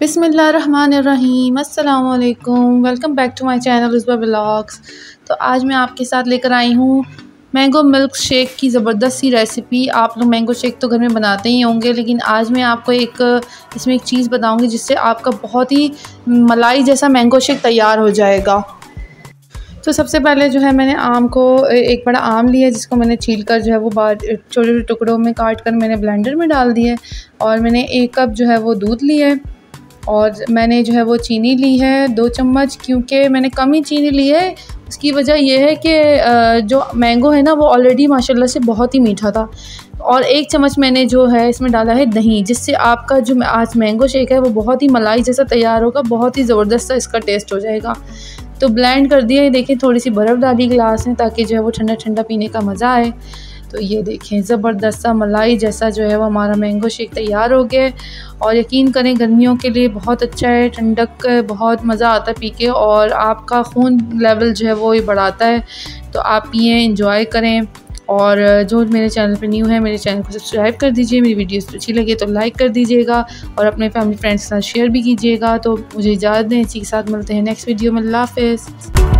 बिसमीम अल्लाम welcome back to my channel उसबा blogs. तो आज मैं आपके साथ लेकर आई हूँ मैंगो मिल्क शेक की ज़बरदस्त सी रेसिपी। आप लोग मैंगो शेक तो घर में बनाते ही होंगे, लेकिन आज मैं आपको एक, इसमें एक चीज़ बताऊँगी जिससे आपका बहुत ही मलाई जैसा मैंगो शेक तैयार हो जाएगा। तो सबसे पहले जो है मैंने आम को, एक बड़ा आम लिया जिसको मैंने छील कर जो है वो बार छोटे छोटे टुकड़ों में काट कर मैंने ब्लेंडर में डाल दिया और मैंने एक कप जो है वो दूध लिया है। और मैंने जो है वो चीनी ली है दो चम्मच, क्योंकि मैंने कम ही चीनी ली है। उसकी वजह यह है कि जो मैंगो है ना, वो ऑलरेडी माशाल्लाह से बहुत ही मीठा था। और एक चम्मच मैंने जो है इसमें डाला है दही, जिससे आपका जो आज मैंगो शेक है, वो बहुत ही मलाई जैसा तैयार होगा, बहुत ही ज़बरदस्त इसका टेस्ट हो जाएगा। तो ब्लेंड कर दिया है देखिए थोड़ी सी बर्फ़ डाली गिलास में ताकि जो है वो ठंडा ठंडा पीने का मज़ा आए। तो ये देखें, ज़बरदस्त सा मलाई जैसा जो है वो हमारा मैंगो शेक तैयार हो गया और यकीन करें, गर्मियों के लिए बहुत अच्छा है, ठंडक, बहुत मज़ा आता है पी के और आपका खून लेवल जो है वो ये बढ़ाता है। तो आप पिए इंजॉय करें और जो मेरे चैनल पे न्यू है, मेरे चैनल को सब्सक्राइब कर दीजिए, मेरी वीडियोस अच्छी लगे तो लाइक कर दीजिएगा और अपने फैमिली फ्रेंड्स के साथ शेयर भी कीजिएगा। तो मुझे इजाज़त दें, इसी के साथ मिलते हैं नेक्स्ट वीडियो में, अल्लाह हाफ़